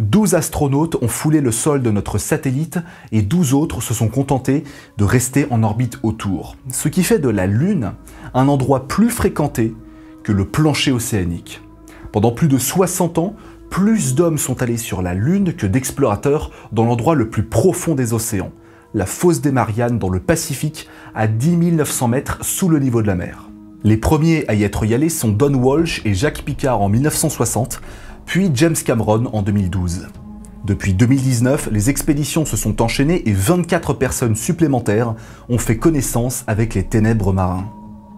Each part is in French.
12 astronautes ont foulé le sol de notre satellite et 12 autres se sont contentés de rester en orbite autour. Ce qui fait de la Lune un endroit plus fréquenté que le plancher océanique. Pendant plus de 60 ans, plus d'hommes sont allés sur la Lune que d'explorateurs dans l'endroit le plus profond des océans, la fosse des Mariannes dans le Pacifique à 10 900 mètres sous le niveau de la mer. Les premiers à y être y allés sont Don Walsh et Jacques Picard en 1960, puis James Cameron en 2012. Depuis 2019, les expéditions se sont enchaînées et 24 personnes supplémentaires ont fait connaissance avec les ténèbres marins.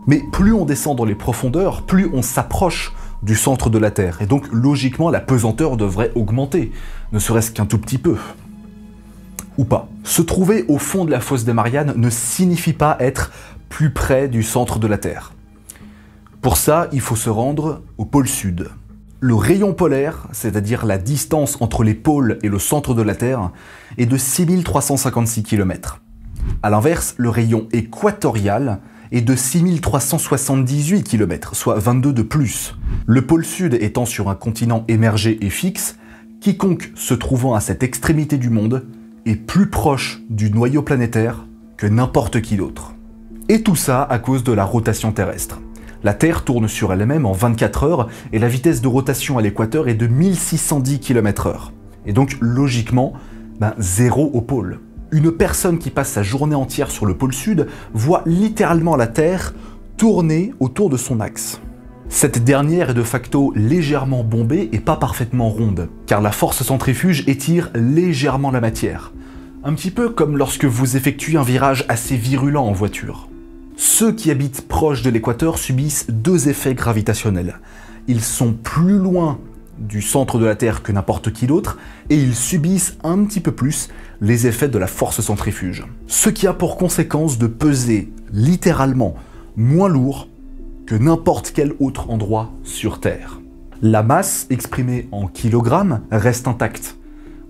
Mais plus on descend dans les profondeurs, plus on s'approche du centre de la Terre, et donc logiquement la pesanteur devrait augmenter, ne serait-ce qu'un tout petit peu. Ou pas. Se trouver au fond de la fosse des Mariannes ne signifie pas être plus près du centre de la Terre. Pour ça, il faut se rendre au pôle sud. Le rayon polaire, c'est-à-dire la distance entre les pôles et le centre de la Terre, est de 6356 km. A l'inverse, le rayon équatorial est de 6378 km, soit 22 de plus. Le pôle sud étant sur un continent émergé et fixe, quiconque se trouvant à cette extrémité du monde est plus proche du noyau planétaire que n'importe qui d'autre. Et tout ça à cause de la rotation terrestre. La Terre tourne sur elle-même en 24 heures et la vitesse de rotation à l'équateur est de 1610 km/h. Et donc logiquement, ben, zéro au pôle. Une personne qui passe sa journée entière sur le pôle sud voit littéralement la Terre tourner autour de son axe. Cette dernière est de facto légèrement bombée et pas parfaitement ronde, car la force centrifuge étire légèrement la matière. Un petit peu comme lorsque vous effectuez un virage assez virulent en voiture. Ceux qui habitent proche de l'équateur subissent deux effets gravitationnels. Ils sont plus loin du centre de la Terre que n'importe qui d'autre, et ils subissent un petit peu plus les effets de la force centrifuge. Ce qui a pour conséquence de peser littéralement moins lourd que n'importe quel autre endroit sur Terre. La masse exprimée en kilogrammes reste intacte.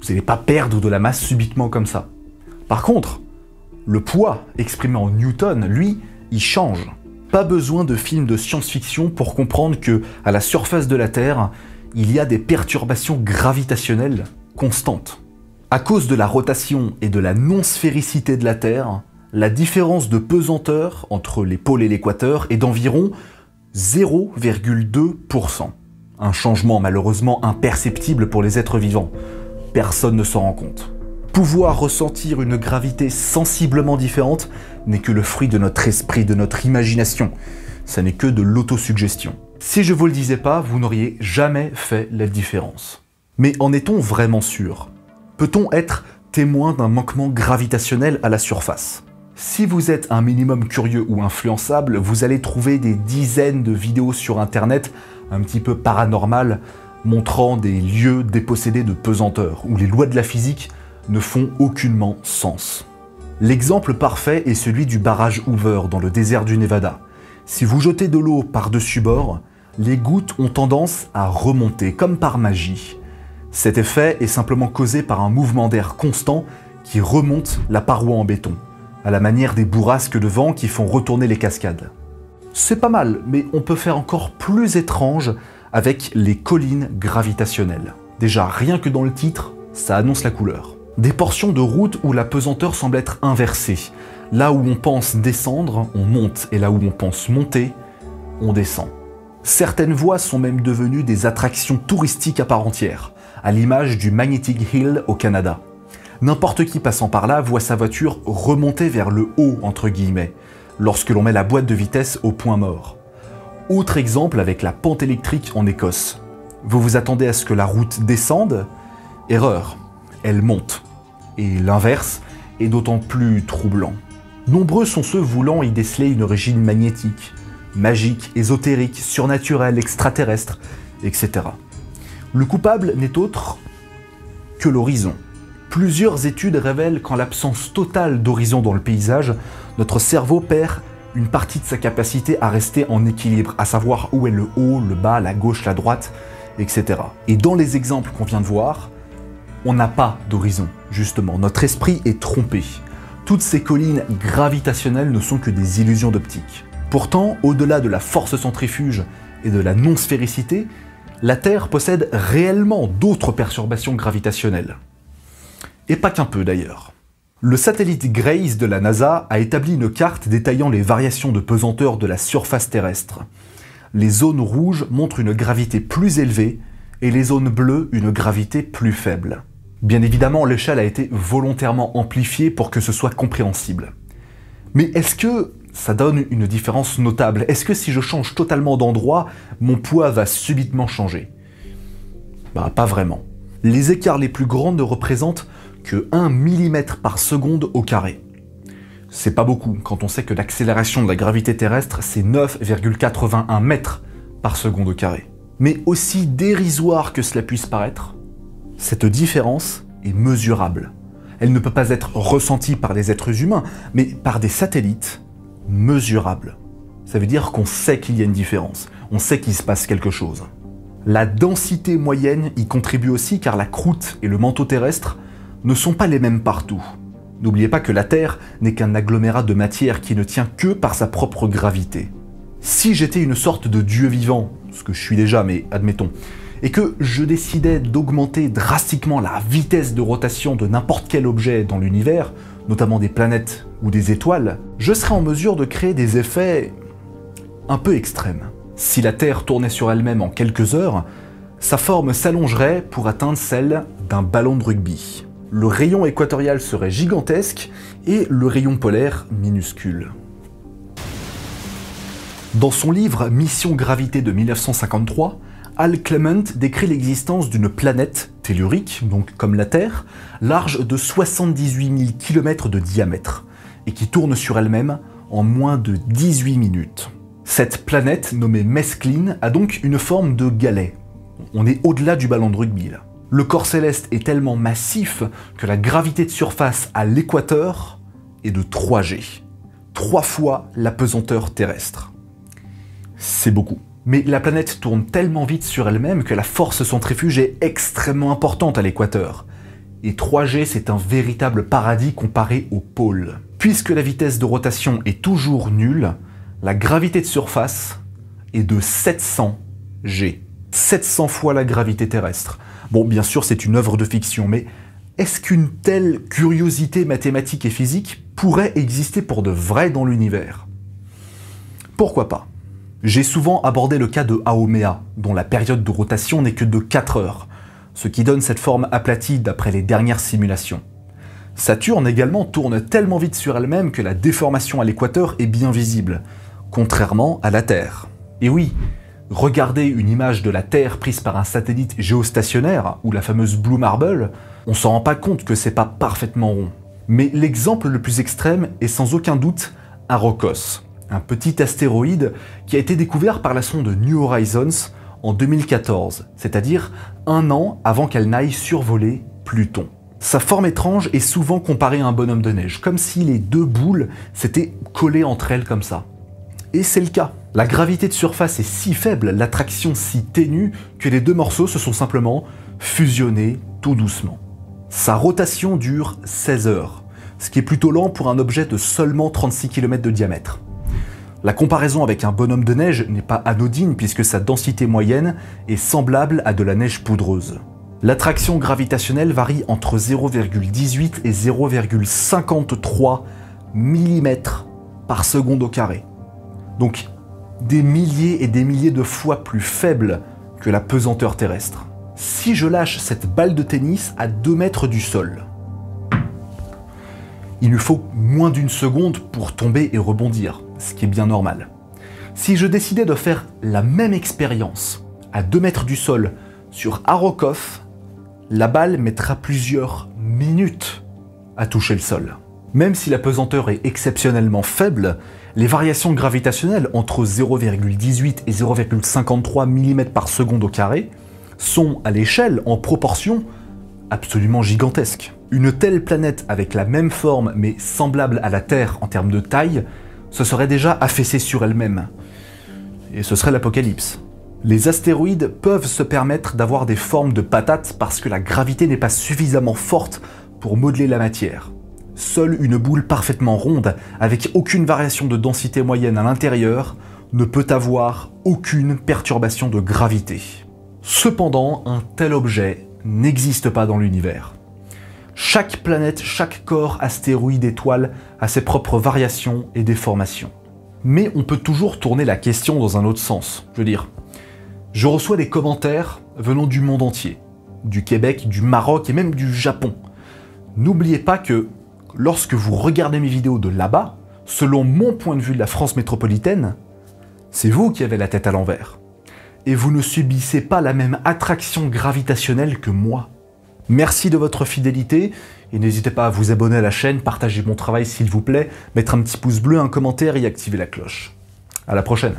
Vous n'allez pas perdre de la masse subitement comme ça. Par contre, le poids exprimé en newton, lui, il change. Pas besoin de films de science-fiction pour comprendre que, à la surface de la Terre, il y a des perturbations gravitationnelles constantes. À cause de la rotation et de la non-sphéricité de la Terre, la différence de pesanteur entre les pôles et l'équateur est d'environ 0,2%. Un changement malheureusement imperceptible pour les êtres vivants. Personne ne s'en rend compte. Pouvoir ressentir une gravité sensiblement différente n'est que le fruit de notre esprit, de notre imagination. Ça n'est que de l'autosuggestion. Si je vous le disais pas, vous n'auriez jamais fait la différence. Mais en est-on vraiment sûr? Peut-on être témoin d'un manquement gravitationnel à la surface? Si vous êtes un minimum curieux ou influençable, vous allez trouver des dizaines de vidéos sur internet un petit peu paranormales montrant des lieux dépossédés de pesanteur, où les lois de la physique ne font aucunement sens. L'exemple parfait est celui du barrage Hoover dans le désert du Nevada. Si vous jetez de l'eau par-dessus bord, les gouttes ont tendance à remonter comme par magie. Cet effet est simplement causé par un mouvement d'air constant qui remonte la paroi en béton, à la manière des bourrasques de vent qui font retourner les cascades. C'est pas mal, mais on peut faire encore plus étrange avec les collines gravitationnelles. Déjà, rien que dans le titre, ça annonce la couleur. Des portions de route où la pesanteur semble être inversée. Là où on pense descendre, on monte, et là où on pense monter, on descend. Certaines voies sont même devenues des attractions touristiques à part entière, à l'image du Magnetic Hill au Canada. N'importe qui passant par là voit sa voiture remonter vers le haut, entre guillemets, lorsque l'on met la boîte de vitesse au point mort. Autre exemple avec la pente électrique en Écosse. Vous vous attendez à ce que la route descende? Erreur elle monte. Et l'inverse est d'autant plus troublant. Nombreux sont ceux voulant y déceler une origine magnétique, magique, ésotérique, surnaturelle, extraterrestre, etc. Le coupable n'est autre que l'horizon. Plusieurs études révèlent qu'en l'absence totale d'horizon dans le paysage, notre cerveau perd une partie de sa capacité à rester en équilibre, à savoir où est le haut, le bas, la gauche, la droite, etc. Et dans les exemples qu'on vient de voir, on n'a pas d'horizon, justement. Notre esprit est trompé. Toutes ces collines gravitationnelles ne sont que des illusions d'optique. Pourtant, au-delà de la force centrifuge et de la non-sphéricité, la Terre possède réellement d'autres perturbations gravitationnelles. Et pas qu'un peu d'ailleurs. Le satellite Grace de la NASA a établi une carte détaillant les variations de pesanteur de la surface terrestre. Les zones rouges montrent une gravité plus élevée et les zones bleues une gravité plus faible. Bien évidemment, l'échelle a été volontairement amplifiée pour que ce soit compréhensible. Mais est-ce que ça donne une différence notable? Est-ce que si je change totalement d'endroit, mon poids va subitement changer? Bah pas vraiment. Les écarts les plus grands ne représentent que 1 mm par seconde au carré. C'est pas beaucoup quand on sait que l'accélération de la gravité terrestre c'est 9,81 mètres par seconde au carré. Mais aussi dérisoire que cela puisse paraître, cette différence est mesurable. Elle ne peut pas être ressentie par les êtres humains, mais par des satellites mesurables. Ça veut dire qu'on sait qu'il y a une différence, on sait qu'il se passe quelque chose. La densité moyenne y contribue aussi car la croûte et le manteau terrestre ne sont pas les mêmes partout. N'oubliez pas que la Terre n'est qu'un agglomérat de matière qui ne tient que par sa propre gravité. Si j'étais une sorte de dieu vivant, ce que je suis déjà, mais admettons, et que je décidais d'augmenter drastiquement la vitesse de rotation de n'importe quel objet dans l'univers, notamment des planètes ou des étoiles, je serais en mesure de créer des effets un peu extrêmes. Si la Terre tournait sur elle-même en quelques heures, sa forme s'allongerait pour atteindre celle d'un ballon de rugby le rayon équatorial serait gigantesque et le rayon polaire minuscule. Dans son livre Mission Gravité de 1953, Al Clement décrit l'existence d'une planète tellurique, donc comme la Terre, large de 78 000 km de diamètre, et qui tourne sur elle-même en moins de 18 minutes. Cette planète, nommée Mescline, a donc une forme de galet. On est au-delà du ballon de rugby. Le corps céleste est tellement massif que la gravité de surface à l'équateur est de 3G. Trois fois la pesanteur terrestre. C'est beaucoup. Mais la planète tourne tellement vite sur elle-même que la force centrifuge est extrêmement importante à l'équateur. Et 3G, c'est un véritable paradis comparé au pôle. Puisque la vitesse de rotation est toujours nulle, la gravité de surface est de 700 G. 700 fois la gravité terrestre. Bon, bien sûr, c'est une œuvre de fiction, mais est-ce qu'une telle curiosité mathématique et physique pourrait exister pour de vrai dans l'univers? Pourquoi pas? J'ai souvent abordé le cas de Haumea, dont la période de rotation n'est que de 4 heures, ce qui donne cette forme aplatie d'après les dernières simulations. Saturne également tourne tellement vite sur elle-même que la déformation à l'équateur est bien visible, contrairement à la Terre. Et oui, regarder une image de la Terre prise par un satellite géostationnaire, ou la fameuse Blue Marble, on s'en rend pas compte que c'est pas parfaitement rond. Mais l'exemple le plus extrême est sans aucun doute Arokos, un petit astéroïde qui a été découvert par la sonde New Horizons en 2014, c'est-à-dire un an avant qu'elle n'aille survoler Pluton. Sa forme étrange est souvent comparée à un bonhomme de neige, comme si les deux boules s'étaient collées entre elles comme ça. Et c'est le cas. La gravité de surface est si faible, l'attraction si ténue, que les deux morceaux se sont simplement fusionnés tout doucement. Sa rotation dure 16 heures, ce qui est plutôt lent pour un objet de seulement 36 km de diamètre. La comparaison avec un bonhomme de neige n'est pas anodine puisque sa densité moyenne est semblable à de la neige poudreuse. L'attraction gravitationnelle varie entre 0,18 et 0,53 mm par seconde au carré. Donc des milliers et des milliers de fois plus faible que la pesanteur terrestre. Si je lâche cette balle de tennis à 2 mètres du sol, il lui faut moins d'une seconde pour tomber et rebondir, ce qui est bien normal. Si je décidais de faire la même expérience à 2 mètres du sol sur Arokov, la balle mettra plusieurs minutes à toucher le sol. Même si la pesanteur est exceptionnellement faible, les variations gravitationnelles entre 0,18 et 0,53 mm par seconde au carré sont, à l'échelle, en proportion, absolument gigantesques. Une telle planète avec la même forme mais semblable à la Terre en termes de taille se serait déjà affaissée sur elle-même. Et ce serait l'apocalypse. Les astéroïdes peuvent se permettre d'avoir des formes de patates parce que la gravité n'est pas suffisamment forte pour modeler la matière. Seule une boule parfaitement ronde, avec aucune variation de densité moyenne à l'intérieur, ne peut avoir aucune perturbation de gravité. Cependant, un tel objet n'existe pas dans l'univers. Chaque planète, chaque corps, astéroïde, étoile a ses propres variations et déformations. Mais on peut toujours tourner la question dans un autre sens. Je veux dire, je reçois des commentaires venant du monde entier, du Québec, du Maroc et même du Japon. N'oubliez pas que lorsque vous regardez mes vidéos de là-bas, selon mon point de vue de la France métropolitaine, c'est vous qui avez la tête à l'envers. Et vous ne subissez pas la même attraction gravitationnelle que moi. Merci de votre fidélité et n'hésitez pas à vous abonner à la chaîne, partager mon travail s'il vous plaît, mettre un petit pouce bleu, un commentaire et activer la cloche. À la prochaine